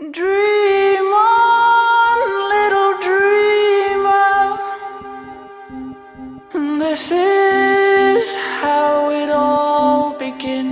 Dream on, little dreamer. This is how it all begins.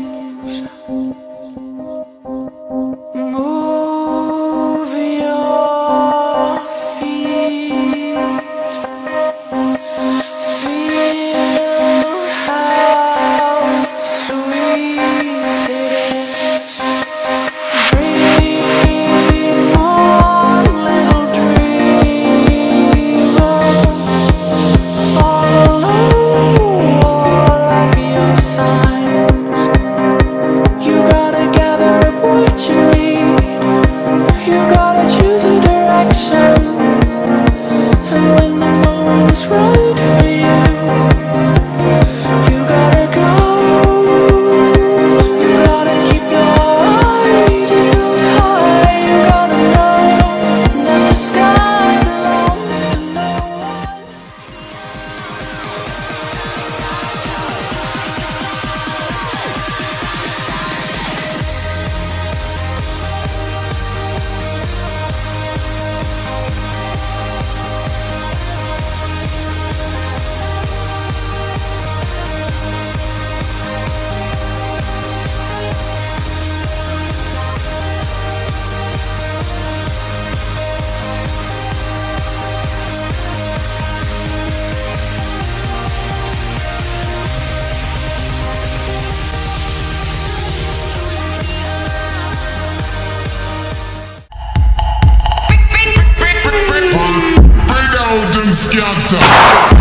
Santa.